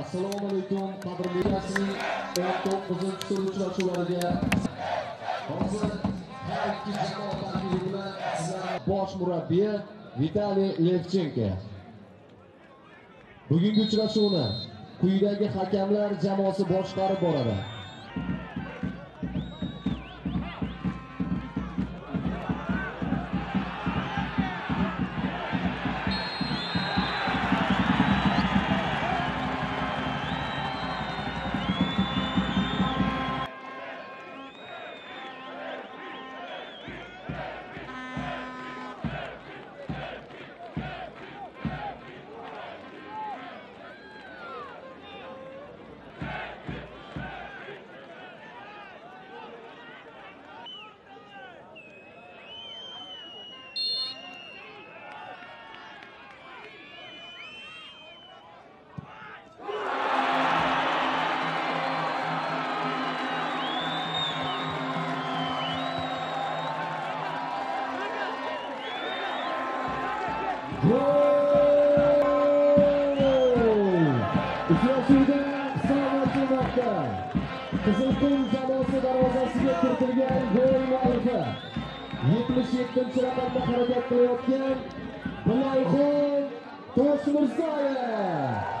assalomu alaykum qadrli ligasining 19 tur uchrashuvlariga hozir har ikki jamoa tarkibi bilan bosh murabbiyi vitaliy levchenko. Bugungi uchrashuvni quyidagi hakamlar jamoasi boshqarib boradi Uchrashuvda hisob ochilmoqda. Qizilqum jamoasi darvozasiga kiritilgan gol muallifi 77 raqamda harakat qilayotgan Biloyxon Toshmirzayev.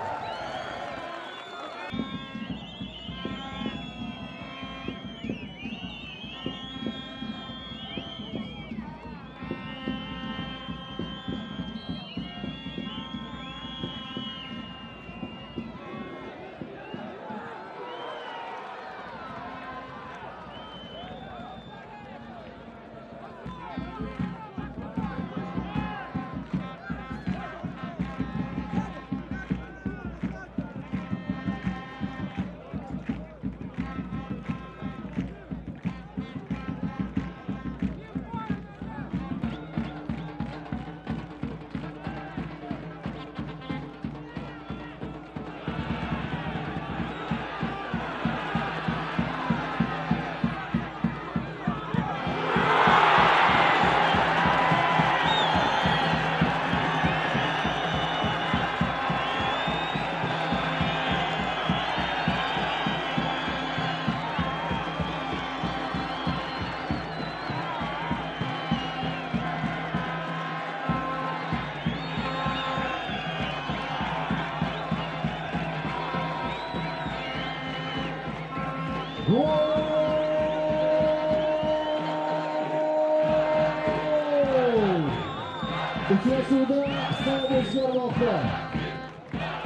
Uchrashuvda hisob o'zgarmoqda.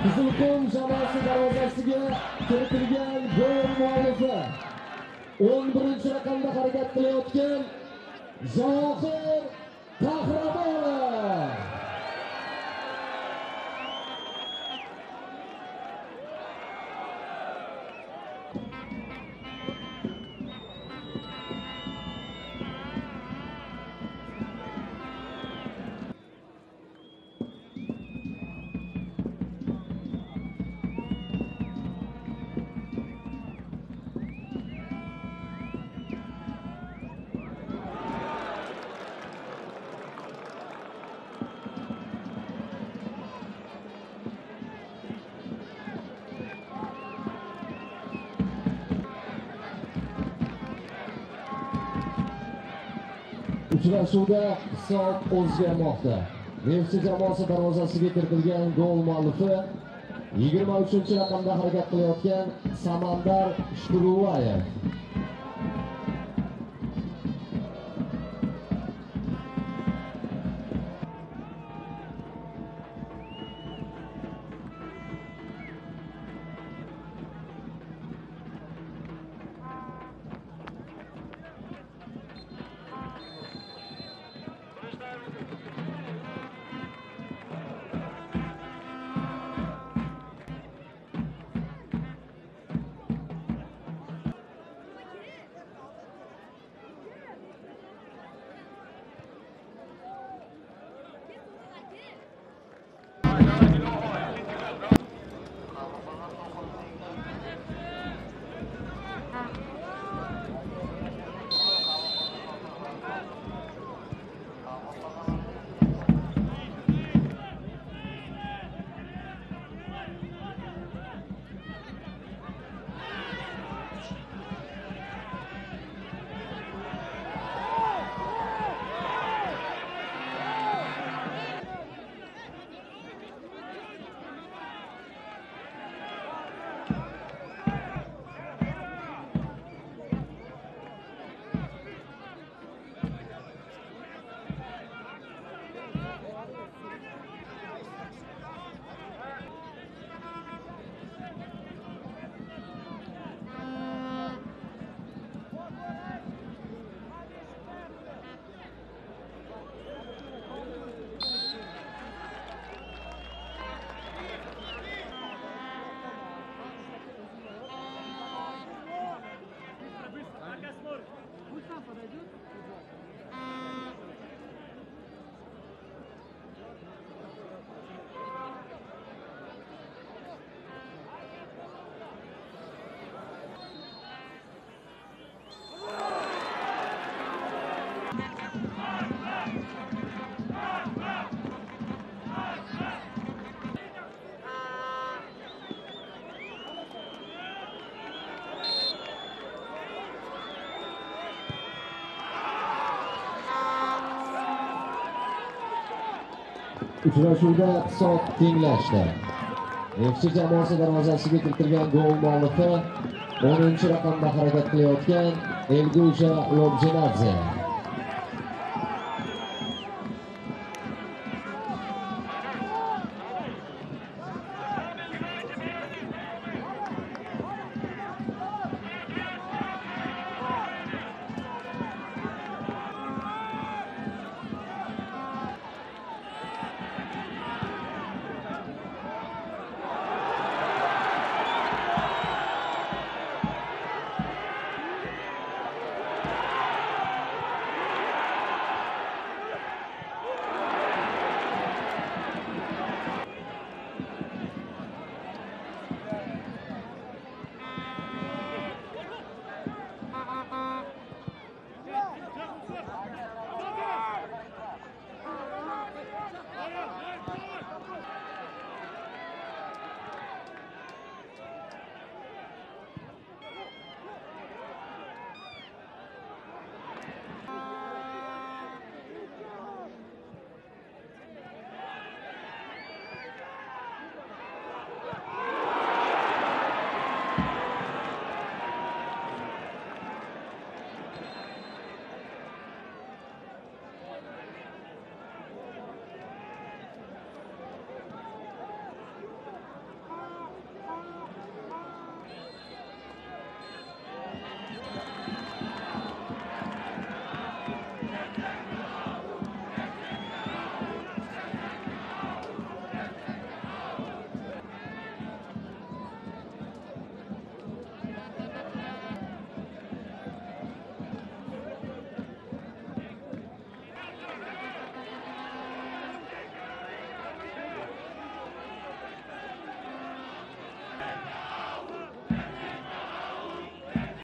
Qizilqum jamoasi darvozasiga kiritilgan gol muallifi 11 raqamda harakat qilayotgan Zohir Qahramon Uchrashuvda hisob o'zgarmoqda. Nefti jamoasi darvozasiga kiritilgan gol muallifi 23-raqamda harakat qilayotgan Samandar Shukurullayev. Uchrashuvda hisob tenglashdi. Neftchi jamoasi darvozasiga kiritilgan gol muallifi 10-raqamda harakat qilayotgan Elgusha Lobjenadze.